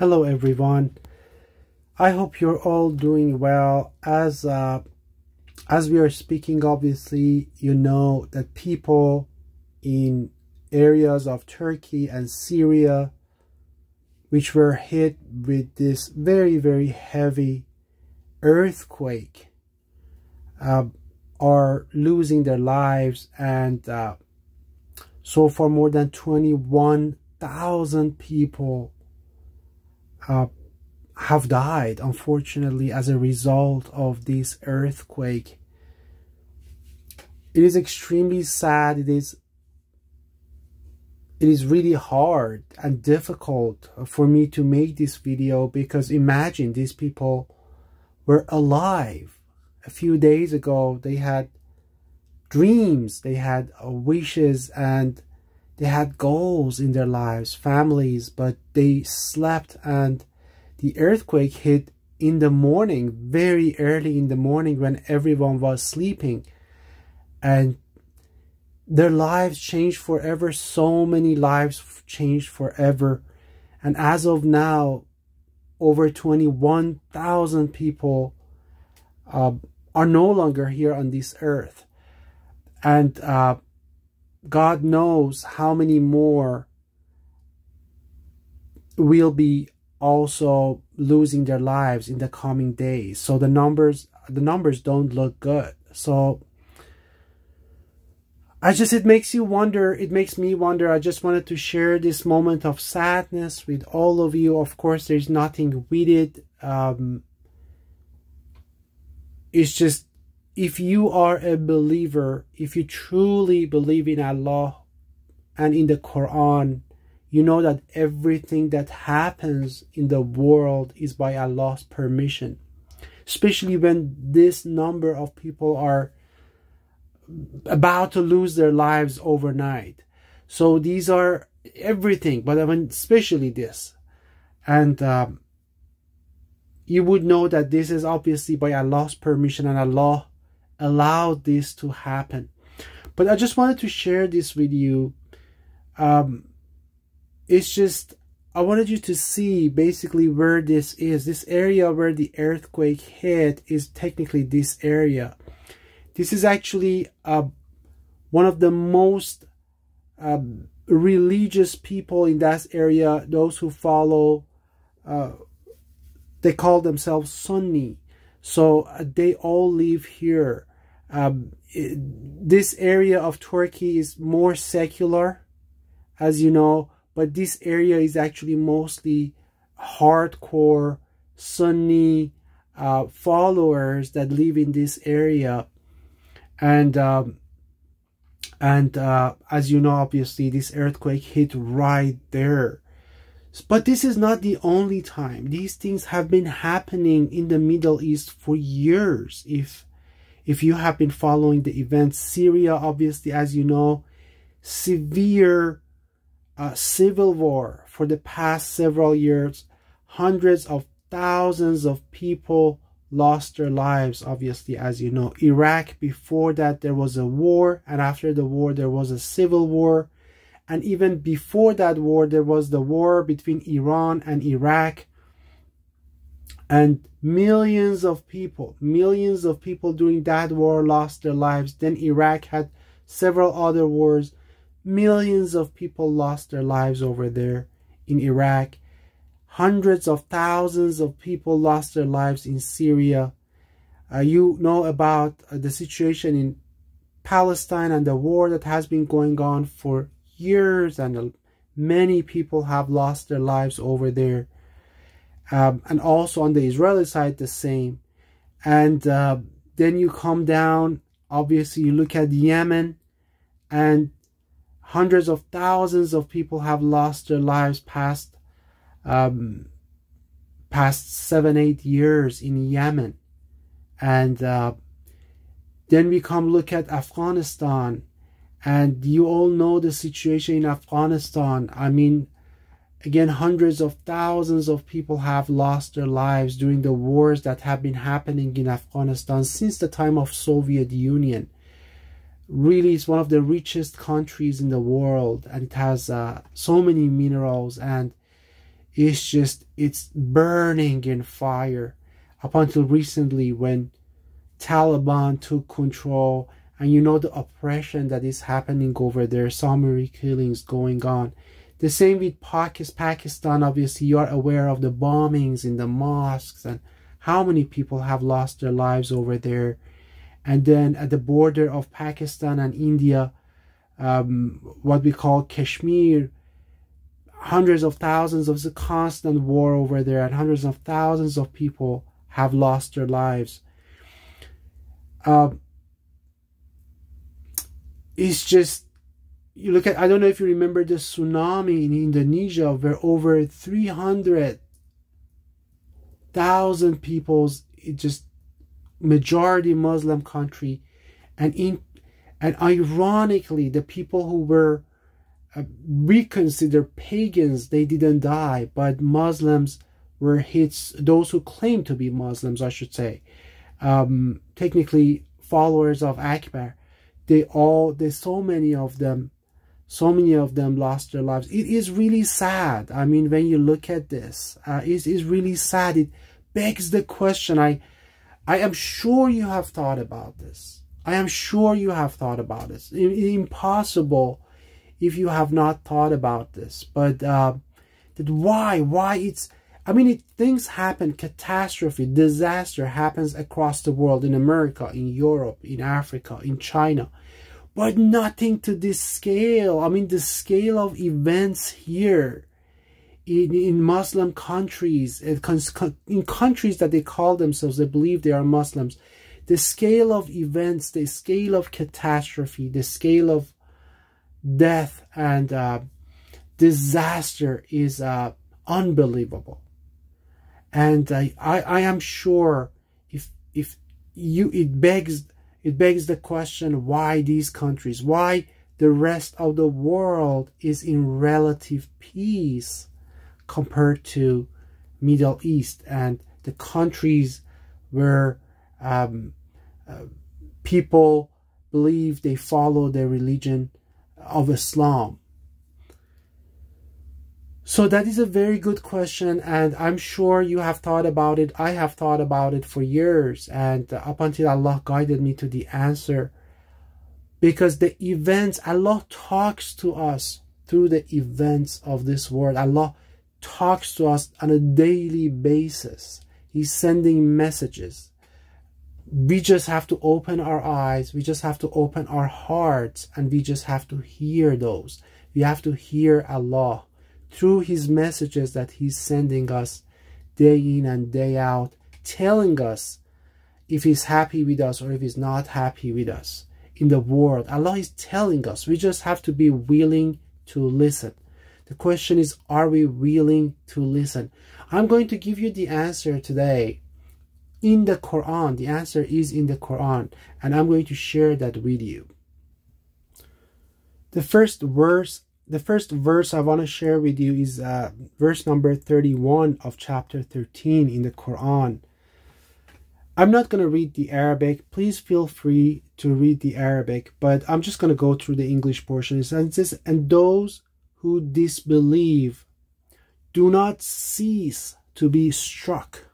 Hello everyone. I hope you're all doing well. As uh, as we are speaking, obviously, you know that people in areas of Turkey and Syria, which were hit with this very, very heavy earthquake, uh, are losing their lives. And uh, so far, more than 21,000 people uh, have died, unfortunately, as a result of this earthquake. It is extremely sad. It is it is really hard and difficult for me to make this video because imagine these people were alive a few days ago they had dreams they had wishes and they had goals in their lives, families, but they slept and the earthquake hit in the morning, very early in the morning when everyone was sleeping. And their lives changed forever. So many lives changed forever. And as of now, over 21,000 people uh, are no longer here on this earth. And uh, God knows how many more will be also losing their lives in the coming days. So the numbers the numbers don't look good. So I just it makes you wonder, it makes me wonder. I just wanted to share this moment of sadness with all of you. Of course, there's nothing with it. Um, it's just if you are a believer, if you truly believe in Allah and in the Quran, you know that everything that happens in the world is by Allah's permission. Especially when this number of people are about to lose their lives overnight. So these are everything, but I mean, especially this. And um, you would know that this is obviously by Allah's permission and Allah allowed this to happen. But I just wanted to share this with you. Um, it's just, I wanted you to see basically where this is. This area where the earthquake hit is technically this area. This is actually uh, one of the most uh, religious people in that area, those who follow, uh, they call themselves Sunni. So uh, they all live here. Um, this area of Turkey is more secular, as you know, but this area is actually mostly hardcore Sunni uh, followers that live in this area. And um, and uh, as you know, obviously, this earthquake hit right there. But this is not the only time. These things have been happening in the Middle East for years. If if you have been following the events, Syria, obviously, as you know, severe uh, civil war for the past several years. Hundreds of thousands of people lost their lives, obviously, as you know. Iraq, before that, there was a war, and after the war, there was a civil war. And even before that war, there was the war between Iran and Iraq and millions of people millions of people during that war lost their lives. Then iraq had several other wars. Millions of people lost their lives over there in iraq. Hundreds of thousands of people lost their lives in syria. Uh, you know about uh, the situation in palestine and the war that has been going on for years and uh, many people have lost their lives over there um, and also on the Israeli side the same. And uh, then you come down, obviously you look at Yemen and hundreds of thousands of people have lost their lives past um, past seven, eight years in Yemen. And uh, then we come look at Afghanistan and you all know the situation in Afghanistan. I mean, Again, hundreds of thousands of people have lost their lives during the wars that have been happening in Afghanistan since the time of Soviet Union. Really, it's one of the richest countries in the world and it has uh, so many minerals and it's just, it's burning in fire up until recently when Taliban took control and you know the oppression that is happening over there, summary killings going on. The same with Pakistan, obviously you are aware of the bombings in the mosques and how many people have lost their lives over there. And then at the border of Pakistan and India, um, what we call Kashmir, hundreds of thousands of the constant war over there and hundreds of thousands of people have lost their lives. Uh, it's just you look at I don't know if you remember the tsunami in Indonesia where over 300,000 people's just majority Muslim country. And in and ironically the people who were uh, we consider pagans they didn't die but Muslims were hits those who claim to be Muslims I should say um, technically followers of Akbar. They all there's so many of them so many of them lost their lives. It is really sad. I mean when you look at this uh, it is really sad. It begs the question. I i am sure you have thought about this. I am sure you have thought about this. It, impossible if you have not thought about this. But uh that why why it's I mean, it, things happen, catastrophe, disaster happens across the world, in America, in Europe, in Africa, in China but nothing to this scale. I mean, the scale of events here in, in Muslim countries, in countries that they call themselves, they believe they are Muslims, the scale of events, the scale of catastrophe, the scale of death and uh, disaster is uh, unbelievable. And I, I, I am sure if if you it begs it begs the question why these countries, why the rest of the world is in relative peace compared to Middle East and the countries where um, uh, people believe they follow the religion of Islam. So that is a very good question and I'm sure you have thought about it. I have thought about it for years and up until Allah guided me to the answer. Because the events, Allah talks to us through the events of this world. Allah talks to us on a daily basis. He's sending messages. We just have to open our eyes. We just have to open our hearts and we just have to hear those. We have to hear Allah through his messages that he's sending us day in and day out, telling us if he's happy with us or if he's not happy with us in the world. Allah is telling us. We just have to be willing to listen. The question is, are we willing to listen? I'm going to give you the answer today in the Quran. The answer is in the Quran, and I'm going to share that with you. The first verse the first verse I want to share with you is uh, verse number 31 of chapter 13 in the Quran. I'm not going to read the Arabic. Please feel free to read the Arabic, but I'm just going to go through the English portion. It says, And those who disbelieve do not cease to be struck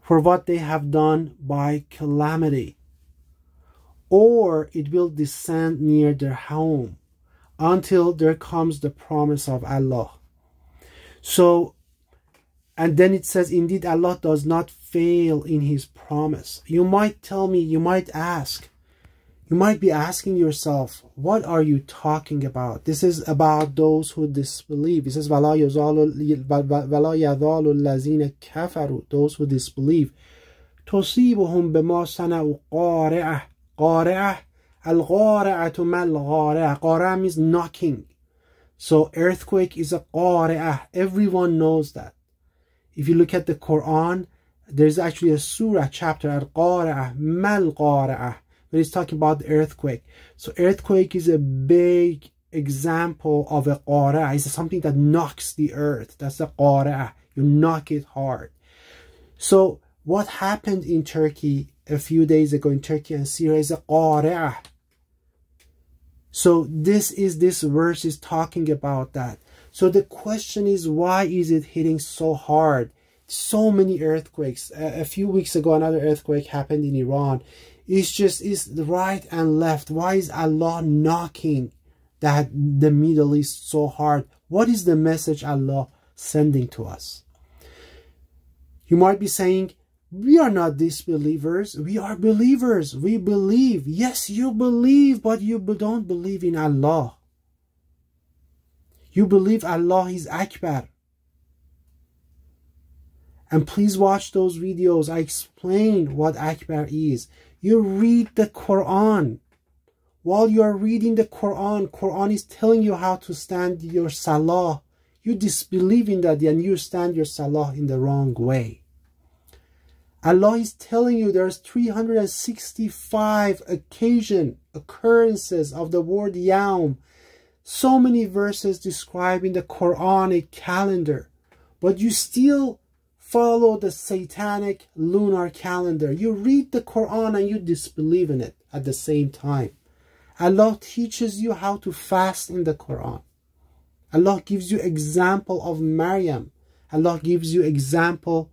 for what they have done by calamity, or it will descend near their home until there comes the promise of Allah. So, and then it says, indeed, Allah does not fail in his promise. You might tell me, you might ask, you might be asking yourself, what are you talking about? This is about those who disbelieve. It says, وَلَا يَزَالُ الَّذِينَ كَفَرُوا Those who disbelieve. تُصِيبُهُمْ بِمَا صَنَعُوا قَارِعَةً قَارِعَةً Al-Qari'atu mal-Qari'ah. Qari'ah means knocking. So earthquake is a Qari'ah. Everyone knows that. If you look at the Quran, there's actually a surah chapter Al-Qari'ah, mal-Qari'ah. Where it's talking about the earthquake. So earthquake is a big example of a Qari'ah. It's something that knocks the earth. That's a Qari'ah. You knock it hard. So what happened in Turkey a few days ago in Turkey and Syria is a Qari'ah. So this is this verse is talking about that. So the question is, why is it hitting so hard? So many earthquakes. A, a few weeks ago, another earthquake happened in Iran. It's just it's the right and left. Why is Allah knocking that the Middle East so hard? What is the message Allah sending to us? You might be saying, we are not disbelievers. We are believers. We believe. Yes, you believe, but you don't believe in Allah. You believe Allah is Akbar. And please watch those videos. I explain what Akbar is. You read the Quran. While you are reading the Quran, Quran is telling you how to stand your salah. You disbelieve in that and you stand your salah in the wrong way. Allah is telling you there's 365 occasion, occurrences of the word Yaum. So many verses describing the Quranic calendar. But you still follow the satanic lunar calendar. You read the Quran and you disbelieve in it at the same time. Allah teaches you how to fast in the Quran. Allah gives you example of Maryam. Allah gives you example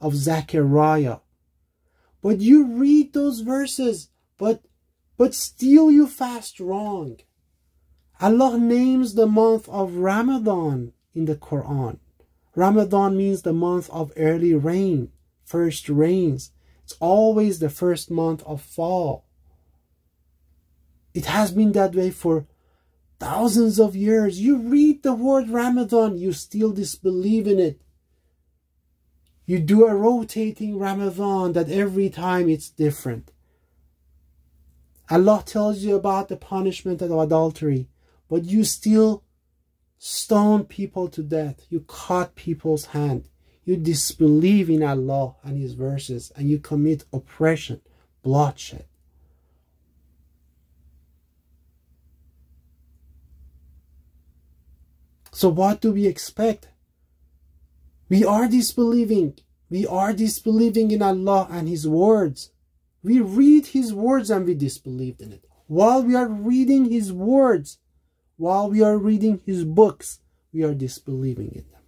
of Zechariah. But you read those verses, but but still you fast wrong. Allah names the month of Ramadan in the Quran. Ramadan means the month of early rain, first rains. It's always the first month of fall. It has been that way for thousands of years. You read the word Ramadan, you still disbelieve in it. You do a rotating Ramadan that every time it's different. Allah tells you about the punishment of adultery, but you still stone people to death. You cut people's hand. You disbelieve in Allah and His verses, and you commit oppression, bloodshed. So what do we expect? We are disbelieving. We are disbelieving in Allah and His words. We read His words and we disbelieved in it. While we are reading His words, while we are reading His books, we are disbelieving in them.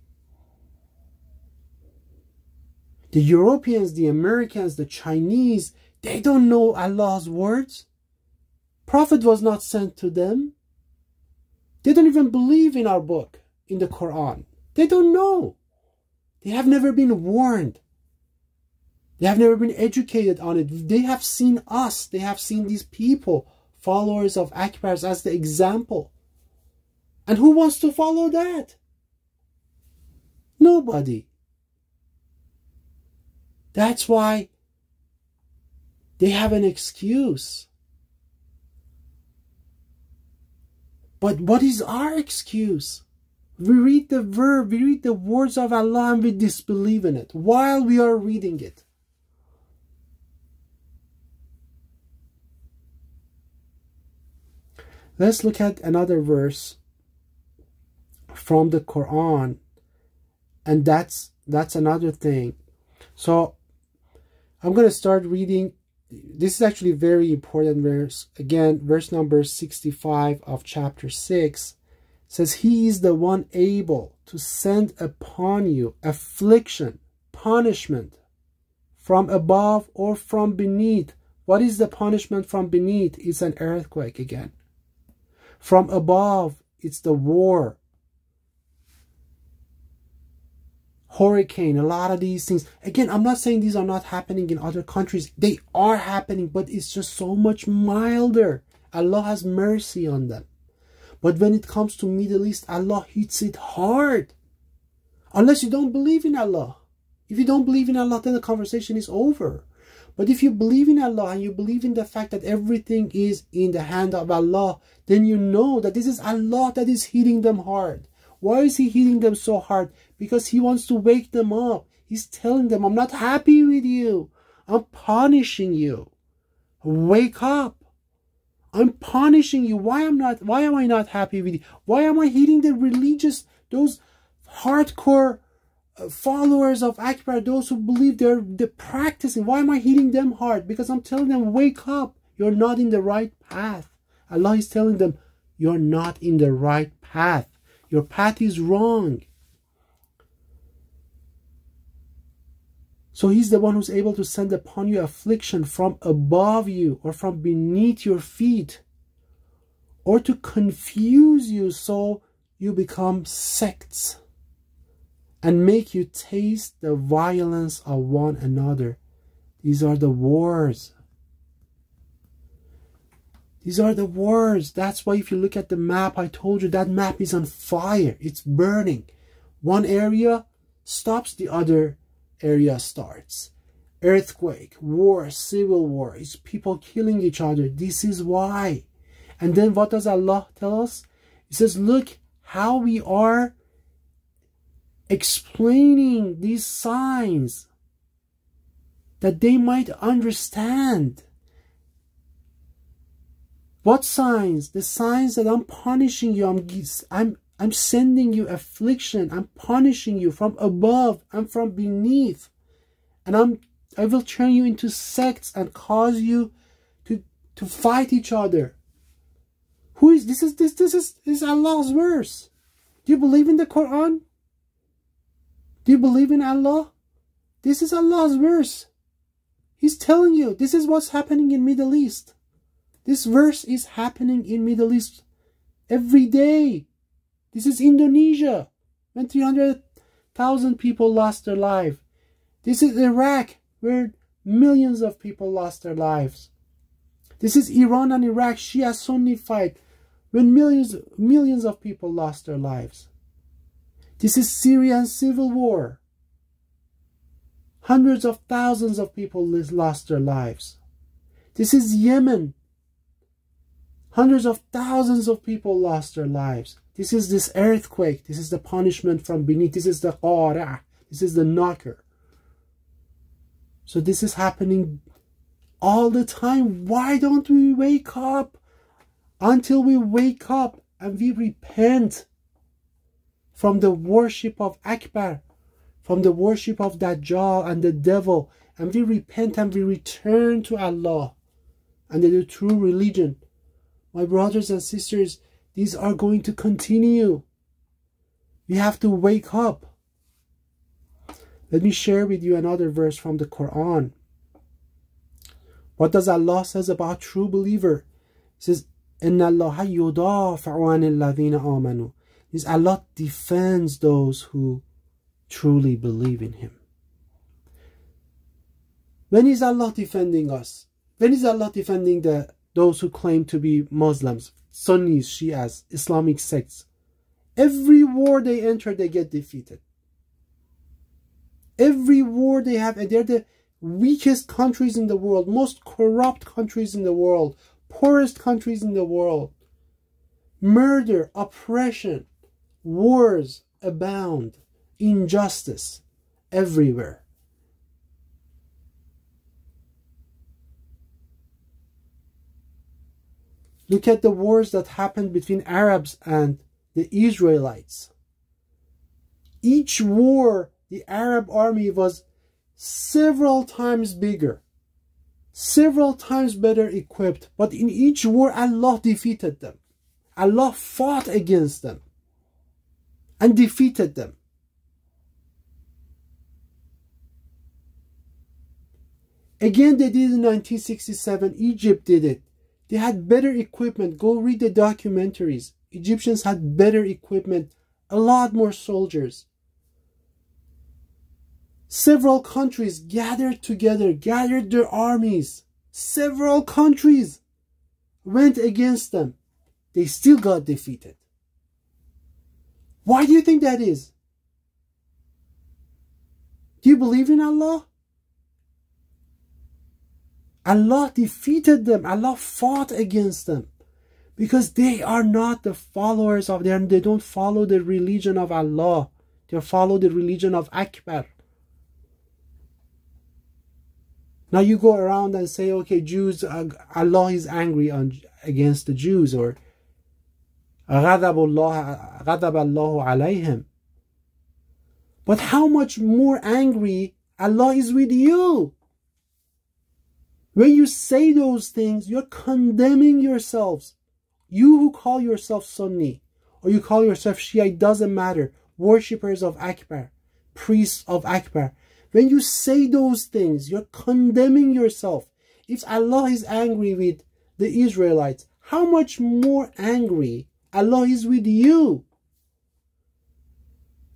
The Europeans, the Americans, the Chinese, they don't know Allah's words. Prophet was not sent to them. They don't even believe in our book, in the Quran. They don't know. They have never been warned. They have never been educated on it. They have seen us. They have seen these people, followers of Akbars, as the example. And who wants to follow that? Nobody. That's why they have an excuse. But what is our excuse? We read the verb, we read the words of Allah and we disbelieve in it while we are reading it. Let's look at another verse from the Quran and that's that's another thing. So I'm going to start reading this is actually very important verse. Again, verse number 65 of chapter 6 says he is the one able to send upon you affliction, punishment from above or from beneath. What is the punishment from beneath? It's an earthquake again. From above, it's the war. Hurricane, a lot of these things. Again, I'm not saying these are not happening in other countries. They are happening, but it's just so much milder. Allah has mercy on them. But when it comes to Middle East, Allah hits it hard. Unless you don't believe in Allah. If you don't believe in Allah, then the conversation is over. But if you believe in Allah and you believe in the fact that everything is in the hand of Allah, then you know that this is Allah that is hitting them hard. Why is He hitting them so hard? Because He wants to wake them up. He's telling them, I'm not happy with you. I'm punishing you. Wake up. I'm punishing you. Why am not why am I not happy with you? Why am I hitting the religious those hardcore uh, followers of Akbar, those who believe they're, they're practicing? Why am I hitting them hard? Because I'm telling them, wake up. You're not in the right path. Allah is telling them, you're not in the right path. Your path is wrong. So he's the one who's able to send upon you affliction from above you or from beneath your feet or to confuse you so you become sects and make you taste the violence of one another. These are the wars. These are the wars. That's why if you look at the map, I told you that map is on fire. It's burning. One area stops, the other area starts. Earthquake, war, civil war. It's people killing each other. This is why. And then what does Allah tell us? He says, look how we are explaining these signs that they might understand. What signs? The signs that I'm punishing you. I'm, I'm, I'm sending you affliction. I'm punishing you from above and from beneath. And I'm, I will turn you into sects and cause you to, to fight each other. Who is, this is, this, this is, this is Allah's verse. Do you believe in the Quran? Do you believe in Allah? This is Allah's verse. He's telling you this is what's happening in Middle East. This verse is happening in Middle East every day. This is Indonesia when 300,000 people lost their life. This is Iraq where millions of people lost their lives. This is Iran and Iraq Shia Sunni fight when millions millions of people lost their lives. This is Syrian civil war. Hundreds of thousands of people lost their lives. This is Yemen. Hundreds of thousands of people lost their lives. This is this earthquake. This is the punishment from beneath. This is the qara. This is the knocker. So this is happening all the time. Why don't we wake up? Until we wake up and we repent from the worship of Akbar, from the worship of Dajjal and the devil, and we repent and we return to Allah and the true religion. My brothers and sisters, these are going to continue. We have to wake up. Let me share with you another verse from the Quran. What does Allah says about true believer? He says, "Inna Allah amanu." Is Allah defends those who truly believe in Him. When is Allah defending us? When is Allah defending the those who claim to be Muslims? Sunnis, Shias, Islamic sects? Every war they enter, they get defeated. Every war they have, and they're the weakest countries in the world, most corrupt countries in the world, poorest countries in the world. Murder, oppression, Wars abound, injustice everywhere. Look at the wars that happened between Arabs and the Israelites. Each war, the Arab army was several times bigger, several times better equipped, but in each war, Allah defeated them. Allah fought against them and defeated them. Again, they did in 1967. Egypt did it. They had better equipment. Go read the documentaries. Egyptians had better equipment, a lot more soldiers. Several countries gathered together, gathered their armies. Several countries went against them. They still got defeated. Why do you think that is? Do you believe in Allah? Allah defeated them. Allah fought against them. Because they are not the followers of them. They don't follow the religion of Allah. They follow the religion of Akbar. Now you go around and say, okay, Jews, uh, Allah is angry on, against the Jews or غضب الله غضب الله عليهم but how much more angry Allah is with you When you say those things you're condemning yourselves you who call yourself Sunni or you call yourself Shia, doesn't matter. Worshippers of Akbar, priests of Akbar. When you say those things, you're condemning yourself. If Allah is angry with the Israelites, how much more angry Allah is with you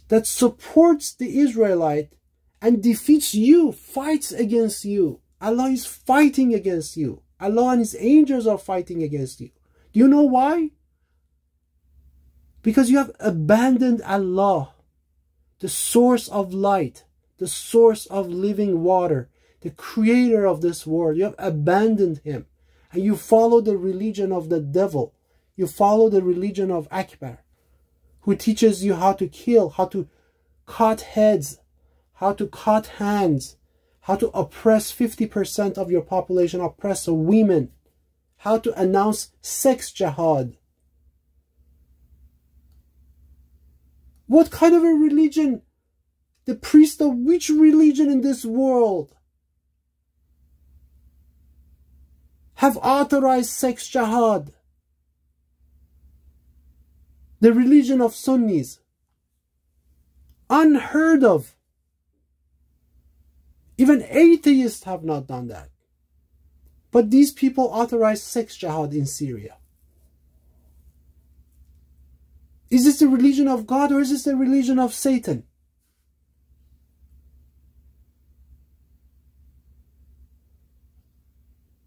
that supports the Israelite and defeats you, fights against you. Allah is fighting against you. Allah and His angels are fighting against you. Do you know why? Because you have abandoned Allah, the source of light, the source of living water, the creator of this world. You have abandoned Him. And you follow the religion of the devil. You follow the religion of Akbar, who teaches you how to kill, how to cut heads, how to cut hands, how to oppress 50% of your population, oppress women, how to announce sex jihad. What kind of a religion? The priest of which religion in this world have authorized sex jihad? The religion of Sunnis. Unheard of. Even atheists have not done that. But these people authorize sex jihad in Syria. Is this the religion of God or is this the religion of Satan?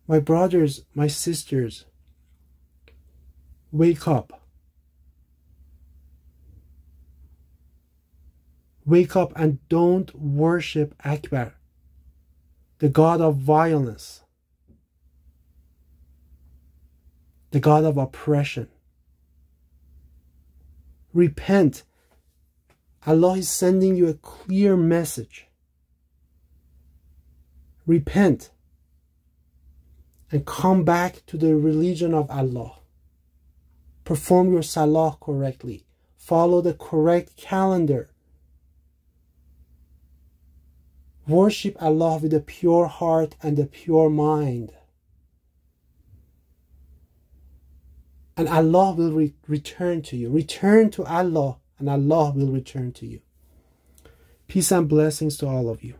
My brothers, my sisters, wake up. Wake up and don't worship Akbar, the god of violence, the god of oppression. Repent. Allah is sending you a clear message. Repent and come back to the religion of Allah. Perform your salah correctly. Follow the correct calendar. Worship Allah with a pure heart and a pure mind. And Allah will re return to you. Return to Allah and Allah will return to you. Peace and blessings to all of you.